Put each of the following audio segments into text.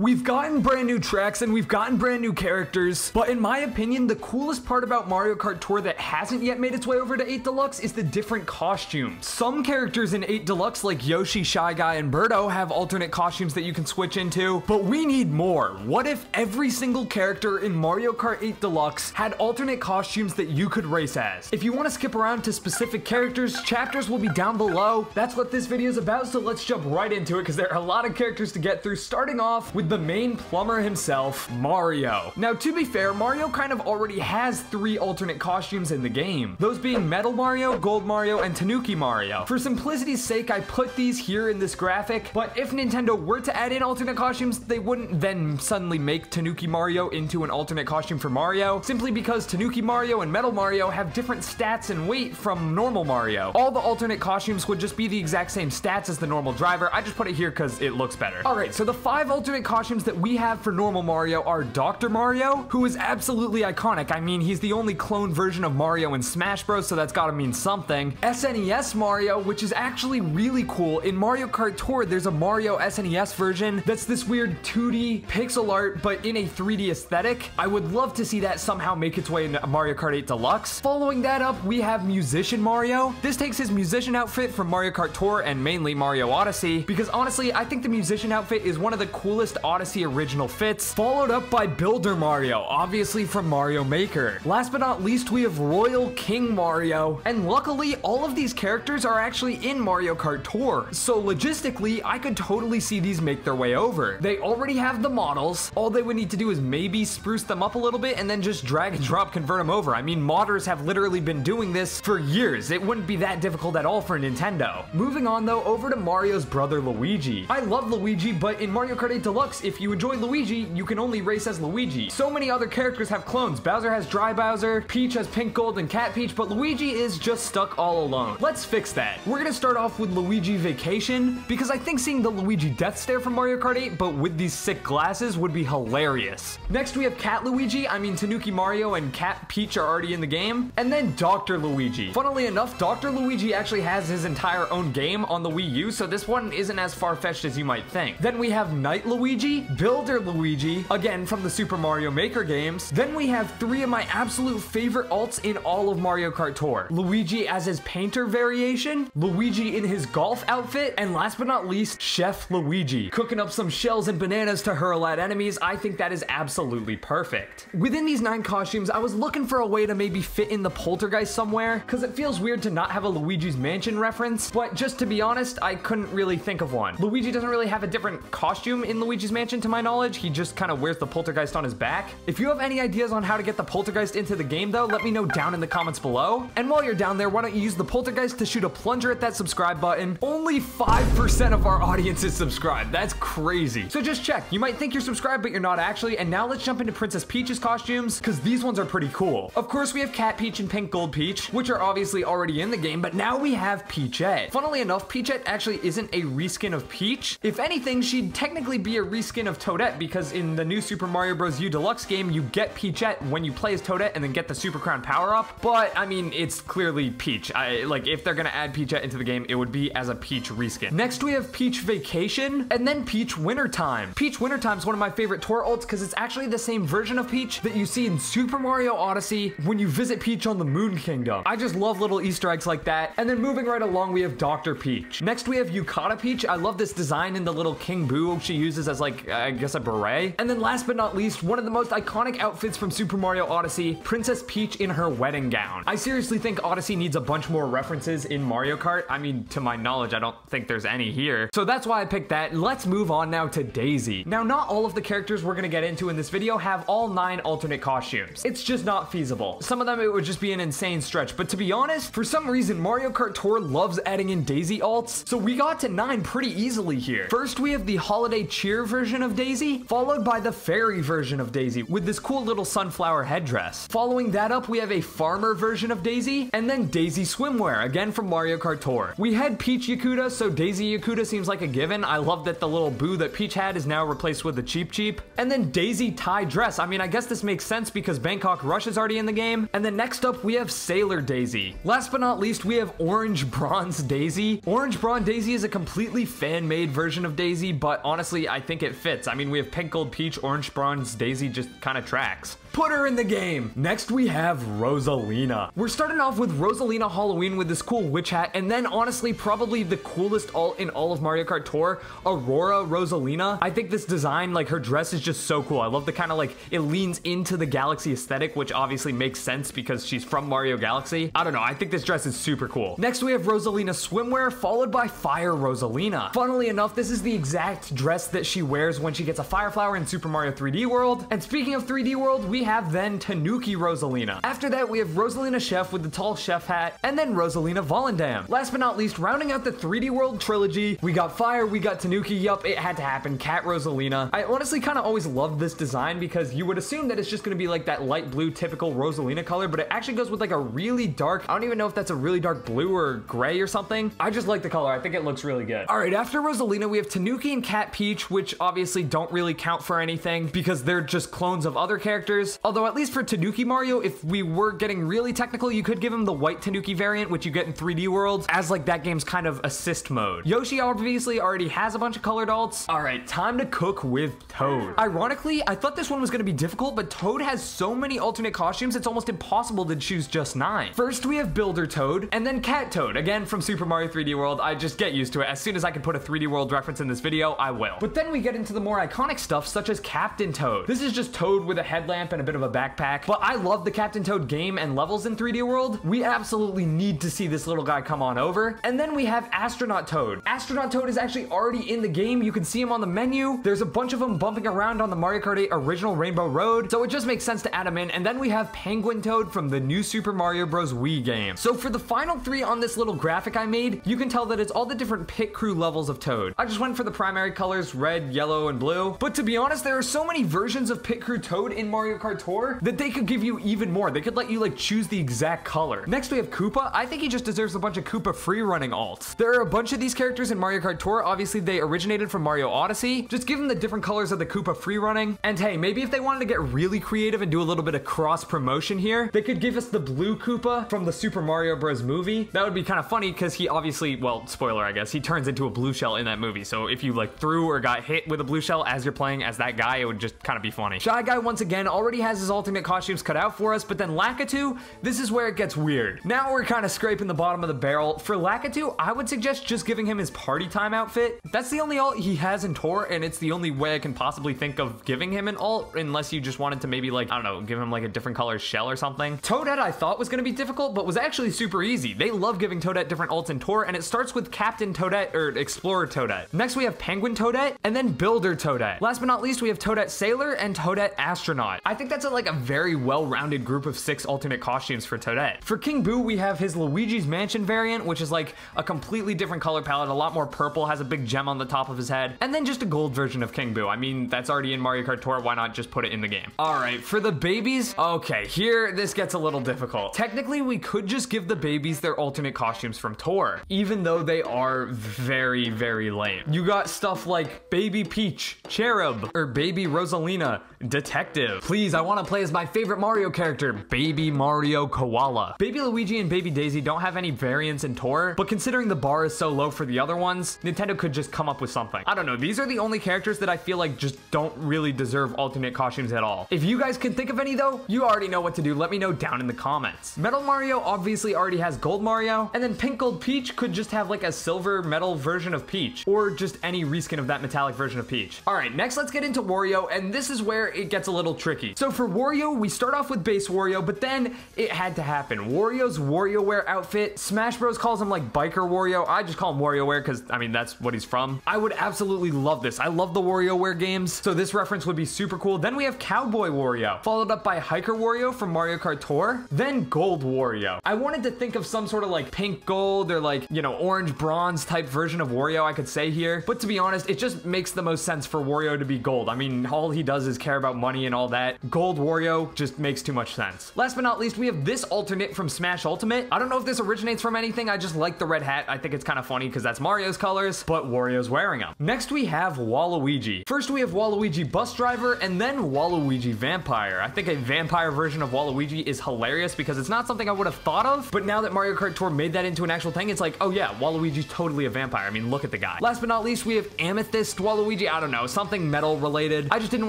We've gotten brand new tracks and we've gotten brand new characters, but in my opinion, the coolest part about Mario Kart Tour that hasn't yet made its way over to 8 Deluxe is the different costumes. Some characters in 8 Deluxe, like Yoshi, Shy Guy, and Birdo, have alternate costumes that you can switch into, but we need more. What if every single character in Mario Kart 8 Deluxe had alternate costumes that you could race as? If you want to skip around to specific characters, chapters will be down below. That's what this video is about, so let's jump right into it because there are a lot of characters to get through, starting off with with the main plumber himself, Mario. Now, to be fair, Mario kind of already has three alternate costumes in the game, those being Metal Mario, Gold Mario, and Tanuki Mario. For simplicity's sake, I put these here in this graphic, but if Nintendo were to add in alternate costumes, they wouldn't then suddenly make Tanuki Mario into an alternate costume for Mario, simply because Tanuki Mario and Metal Mario have different stats and weight from normal Mario. All the alternate costumes would just be the exact same stats as the normal driver. I just put it here because it looks better. All right, so the five alternate costumes that we have for normal Mario are Dr. Mario, who is absolutely iconic. I mean, he's the only clone version of Mario in Smash Bros, so that's gotta mean something. SNES Mario, which is actually really cool. In Mario Kart Tour, there's a Mario SNES version that's this weird 2D pixel art, but in a 3D aesthetic. I would love to see that somehow make its way into Mario Kart 8 Deluxe. Following that up, we have Musician Mario. This takes his musician outfit from Mario Kart Tour and mainly Mario Odyssey, because honestly, I think the musician outfit is one of the coolest Odyssey original fits, followed up by Builder Mario, obviously from Mario Maker. Last but not least, we have Royal King Mario, and luckily, all of these characters are actually in Mario Kart Tour, so logistically, I could totally see these make their way over. They already have the models, all they would need to do is maybe spruce them up a little bit and then just drag and drop convert them over. I mean, modders have literally been doing this for years. It wouldn't be that difficult at all for Nintendo. Moving on though, over to Mario's brother Luigi. I love Luigi, but in Mario Kart 8 Deluxe, if you enjoy Luigi, you can only race as Luigi. So many other characters have clones. Bowser has Dry Bowser, Peach has Pink Gold and Cat Peach, but Luigi is just stuck all alone. Let's fix that. We're gonna start off with Luigi Vacation, because I think seeing the Luigi Death Stare from Mario Kart 8, but with these sick glasses would be hilarious. Next we have Cat Luigi, I mean Tanuki Mario and Cat Peach are already in the game, and then Dr. Luigi. Funnily enough, Dr. Luigi actually has his entire own game on the Wii U, so this one isn't as far-fetched as you might think. Then we have Night Luigi, Builder Luigi, again from the Super Mario Maker games. Then we have three of my absolute favorite alts in all of Mario Kart Tour. Luigi as his painter variation, Luigi in his golf outfit, and last but not least, Chef Luigi. Cooking up some shells and bananas to hurl at enemies, I think that is absolutely perfect. Within these nine costumes, I was looking for a way to maybe fit in the Poltergeist somewhere, because it feels weird to not have a Luigi's Mansion reference, but just to be honest, I couldn't really think of one. Luigi doesn't really have a different costume in Luigi's Mansion to my knowledge, he just kind of wears the poltergeist on his back. If you have any ideas on how to get the poltergeist into the game though, let me know down in the comments below. And while you're down there, why don't you use the poltergeist to shoot a plunger at that subscribe button? Only 5% of our audience is subscribed. That's crazy. So just check. You might think you're subscribed, but you're not actually. And now let's jump into Princess Peach's costumes, because these ones are pretty cool. Of course, we have Cat Peach and Pink Gold Peach, which are obviously already in the game, but now we have Peachette. Funnily enough, Peachette actually isn't a reskin of Peach. If anything, she'd technically be a reskin of Toadette, because in the new Super Mario Bros. U Deluxe game, you get Peachette when you play as Toadette and then get the Super Crown power-up, but I mean, it's clearly Peach. I, like, if they're gonna add Peachette into the game, it would be as a Peach reskin. Next, we have Peach Vacation, and then Peach Wintertime. Peach Wintertime is one of my favorite tour ults because it's actually the same version of Peach that you see in Super Mario Odyssey when you visit Peach on the Moon Kingdom. I just love little Easter eggs like that. And then moving right along, we have Dr. Peach. Next, we have Yukata Peach. I love this design in the little King Boo she uses as like, I guess a beret. And then last but not least, one of the most iconic outfits from Super Mario Odyssey, Princess Peach in her wedding gown. I seriously think Odyssey needs a bunch more references in Mario Kart. I mean, to my knowledge, I don't think there's any here. So that's why I picked that. Let's move on now to Daisy. Now, not all of the characters we're gonna get into in this video have all nine alternate costumes. It's just not feasible. Some of them, it would just be an insane stretch. But to be honest, for some reason, Mario Kart Tour loves adding in Daisy alts. So we got to nine pretty easily here. First, we have the Holiday Cheer version of Daisy, followed by the Fairy version of Daisy with this cool little sunflower headdress. Following that up, we have a farmer version of Daisy, and then Daisy swimwear, again from Mario Kart Tour. We had Peach Yakuta, so Daisy Yakuta seems like a given. I love that the little boo that Peach had is now replaced with the Cheep Cheep. And then Daisy Thai dress. I mean, I guess this makes sense because Bangkok Rush is already in the game. And then next up, we have Sailor Daisy. Last but not least, we have Orange Bronze Daisy. Orange Bronze Daisy is a completely fan-made version of Daisy, but honestly, I think it fits. I mean, we have pink, gold, peach, orange, bronze, daisy just kind of tracks. Put her in the game. Next, we have Rosalina. We're starting off with Rosalina Halloween with this cool witch hat, and then honestly, probably the coolest alt in all of Mario Kart Tour, Aurora Rosalina. I think this design, like her dress is just so cool. I love the kind of like, it leans into the Galaxy aesthetic, which obviously makes sense because she's from Mario Galaxy. I don't know, I think this dress is super cool. Next, we have Rosalina swimwear, followed by Fire Rosalina. Funnily enough, this is the exact dress that she wears when she gets a Fire Flower in Super Mario 3D World. And speaking of 3D World, we have then Tanuki Rosalina. After that, we have Rosalina Chef with the tall chef hat, and then Rosalina Volendam. Last but not least, rounding out the 3D World trilogy, we got Fire, we got Tanuki, yup, it had to happen, Cat Rosalina. I honestly kind of always loved this design because you would assume that it's just gonna be like that light blue typical Rosalina color, but it actually goes with like a really dark, I don't even know if that's a really dark blue or gray or something. I just like the color, I think it looks really good. All right, after Rosalina, we have Tanuki and Cat Peach, which obviously don't really count for anything because they're just clones of other characters. Although at least for Tanuki Mario, if we were getting really technical, you could give him the white Tanuki variant, which you get in 3D Worlds, as like that game's kind of assist mode. Yoshi obviously already has a bunch of colored alts. All right, time to cook with Toad. Ironically, I thought this one was gonna be difficult, but Toad has so many alternate costumes, it's almost impossible to choose just nine. First, we have Builder Toad, and then Cat Toad, again from Super Mario 3D World. I just get used to it. As soon as I can put a 3D World reference in this video, I will. But then we get into the more iconic stuff, such as Captain Toad. This is just Toad with a headlamp and a bit of a backpack, but I love the Captain Toad game and levels in 3D World. We absolutely need to see this little guy come on over. And then we have Astronaut Toad. Astronaut Toad is actually already in the game. You can see him on the menu. There's a bunch of them bumping around on the Mario Kart 8 original Rainbow Road, so it just makes sense to add him in. And then we have Penguin Toad from the new Super Mario Bros. Wii game. So for the final three on this little graphic I made, you can tell that it's all the different pit crew levels of Toad. I just went for the primary colors, red, yellow, and blue. But to be honest, there are so many versions of pit crew Toad in Mario Kart Tour that they could give you even more. They could let you like choose the exact color. Next we have Koopa. I think he just deserves a bunch of Koopa free running alts. There are a bunch of these characters in Mario Kart Tour. Obviously they originated from Mario Odyssey. Just give them the different colors of the Koopa free running. And hey, maybe if they wanted to get really creative and do a little bit of cross promotion here, they could give us the blue Koopa from the Super Mario Bros. movie. That would be kind of funny because he obviously, well, spoiler I guess, he turns into a blue shell in that movie. So if you like threw or got hit with a blue shell as you're playing as that guy, it would just kind of be funny. Shy Guy once again already has his ultimate costumes cut out for us, but then Lakitu, this is where it gets weird. Now we're kind of scraping the bottom of the barrel. For Lakitu, I would suggest just giving him his party time outfit. That's the only alt he has in Tour, and it's the only way I can possibly think of giving him an alt, unless you just wanted to maybe like, I don't know, give him like a different color shell or something. Toadette I thought was gonna be difficult, but was actually super easy. They love giving Toadette different alts in Tour, and it starts with Captain Toadette, or Explorer Toadette. Next we have Penguin Toadette, and then Builder Toadette. Last but not least, we have Toadette Sailor and Toadette Astronaut. I think that's a, like a very well-rounded group of six alternate costumes for Toadette. For King Boo, we have his Luigi's Mansion variant, which is like a completely different color palette, a lot more purple, has a big gem on the top of his head, and then just a gold version of King Boo. I mean, that's already in Mario Kart Tour, why not just put it in the game? All right, for the babies, okay, here this gets a little difficult. Technically, we could just give the babies their alternate costumes from Tour, even though they are very, very lame. You got stuff like Baby Peach, Cherub, or Baby Rosalina, Detective. Please, I want to play as my favorite Mario character, Baby Mario Koala. Baby Luigi and Baby Daisy don't have any variants in Tour, but considering the bar is so low for the other ones, Nintendo could just come up with something. I don't know, these are the only characters that I feel like just don't really deserve alternate costumes at all. If you guys can think of any though, you already know what to do. Let me know down in the comments. Metal Mario obviously already has Gold Mario, and then Pink Gold Peach could just have like a silver metal version of Peach, or just any reskin of that metallic version of Peach. All right, next let's get into Wario, and this is where it gets a little tricky. So for Wario, we start off with base Wario, but then it had to happen. Wario's WarioWare outfit, Smash Bros calls him like Biker Wario. I just call him WarioWare because, I mean, that's what he's from. I would absolutely love this. I love the WarioWare games, so this reference would be super cool. Then we have Cowboy Wario, followed up by Hiker Wario from Mario Kart Tour, then Gold Wario. I wanted to think of some sort of like pink gold or like, you know, orange bronze type version of Wario I could say here, but to be honest, it just makes the most sense for Wario to be gold. I mean, all he does is care about money and all that. Gold Wario just makes too much sense. Last but not least, we have this alternate from Smash Ultimate. I don't know if this originates from anything. I just like the red hat. I think it's kind of funny because that's Mario's colors, but Wario's wearing them. Next, we have Waluigi. First, we have Waluigi Bus Driver and then Waluigi Vampire. I think a vampire version of Waluigi is hilarious because it's not something I would have thought of, but now that Mario Kart Tour made that into an actual thing, it's like, oh yeah, Waluigi's totally a vampire. I mean, look at the guy. Last but not least, we have Amethyst Waluigi. I don't know, something metal related. I just didn't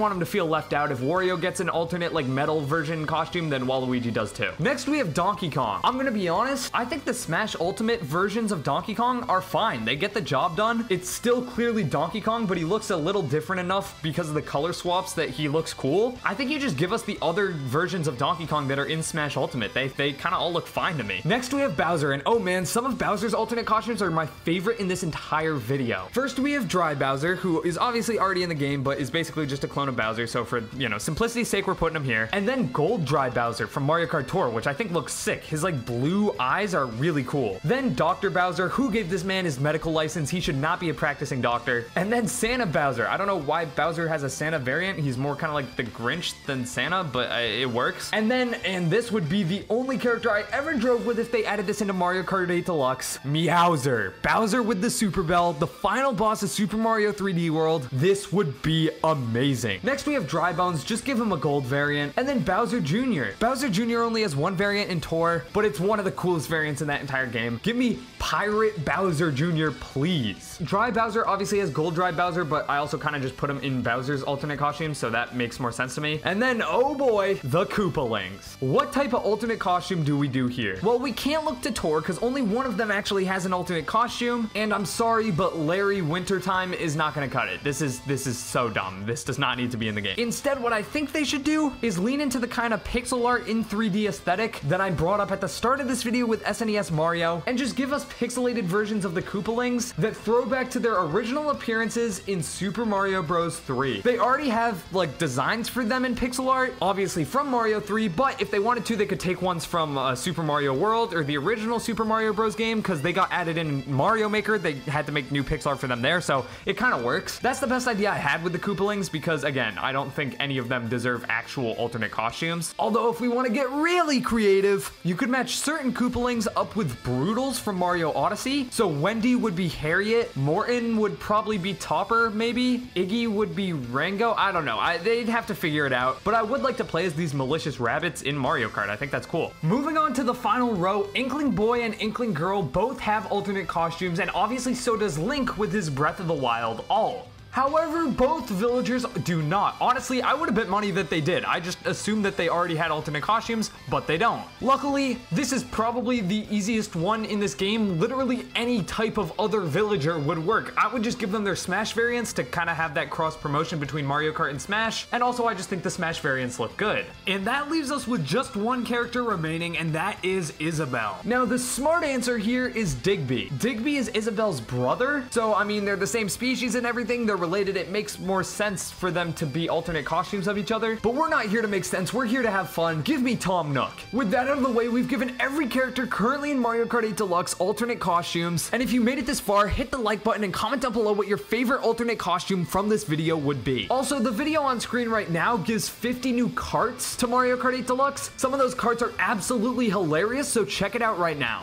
want him to feel left out. If Wario gets an alternate like metal version costume, than Waluigi does too. Next, we have Donkey Kong. I'm gonna be honest, I think the Smash Ultimate versions of Donkey Kong are fine. They get the job done. It's still clearly Donkey Kong, but he looks a little different enough because of the color swaps that he looks cool. I think you just give us the other versions of Donkey Kong that are in Smash Ultimate. They, they kind of all look fine to me. Next, we have Bowser, and oh man, some of Bowser's alternate costumes are my favorite in this entire video. First, we have Dry Bowser, who is obviously already in the game, but is basically just a clone of Bowser, so for, you know, simplicity's sake, we're putting him here. And then Gold Dry Bowser from Mario Kart Tour, which I think looks sick. His, like, blue eyes are really cool. Then Dr. Bowser, who gave this man his medical license? He should not be a practicing doctor. And then Santa Bowser. I don't know why Bowser has a Santa variant. He's more kind of like the Grinch than Santa, but uh, it works. And then, and this would be the only character I ever drove with if they added this into Mario Kart 8 Deluxe, Meowser. Bowser with the Super Bell, the final boss of Super Mario 3D World. This would be amazing. Next, we have Dry Bones. Just give him a gold variant. And then Bowser Jr. Bowser Jr. only has one variant in Tour, but it's one of the coolest variants in that entire game. Give me Pirate Bowser Jr., please. Dry Bowser obviously has Gold Dry Bowser, but I also kind of just put him in Bowser's alternate costume, so that makes more sense to me. And then, oh boy, the Koopalings. What type of alternate costume do we do here? Well, we can't look to Tour because only one of them actually has an alternate costume, and I'm sorry, but Larry Wintertime is not gonna cut it. This is this is so dumb. This does not need to be in the game. Instead, what I think they should do is lean into the kind of pixel art in 3D aesthetic that I brought up at the start of this video with SNES Mario, and just give us pixelated versions of the Koopalings that throw back to their original appearances in Super Mario Bros. 3. They already have like designs for them in pixel art, obviously from Mario 3, but if they wanted to, they could take ones from uh, Super Mario World or the original Super Mario Bros. game because they got added in Mario Maker. They had to make new pixel art for them there, so it kind of works. That's the best idea I had with the Koopalings because, again, I don't think any of them deserve actual alternate costumes. Although, if we want to get really creative, you could match certain Koopalings up with Broodals from Mario Odyssey. So Wendy would be Harriet, Morton would probably be Topper, maybe. Iggy would be Rango. I don't know. I, they'd have to figure it out. But I would like to play as these malicious rabbits in Mario Kart. I think that's cool. Moving on to the final row, Inkling Boy and Inkling Girl both have alternate costumes, and obviously so does Link with his Breath of the Wild all. However, both villagers do not. Honestly, I would have bet money that they did. I just assumed that they already had ultimate costumes, but they don't. Luckily, this is probably the easiest one in this game. Literally any type of other villager would work. I would just give them their Smash variants to kind of have that cross promotion between Mario Kart and Smash, and also I just think the Smash variants look good. And that leaves us with just one character remaining, and that is Isabelle. Now, the smart answer here is Digby. Digby is Isabelle's brother, so I mean, they're the same species and everything. They're related, it makes more sense for them to be alternate costumes of each other. But we're not here to make sense. We're here to have fun. Give me Tom Nook. With that out of the way, we've given every character currently in Mario Kart 8 Deluxe alternate costumes. And if you made it this far, hit the like button and comment down below what your favorite alternate costume from this video would be. Also, the video on screen right now gives 50 new carts to Mario Kart 8 Deluxe. Some of those carts are absolutely hilarious, so check it out right now.